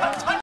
자,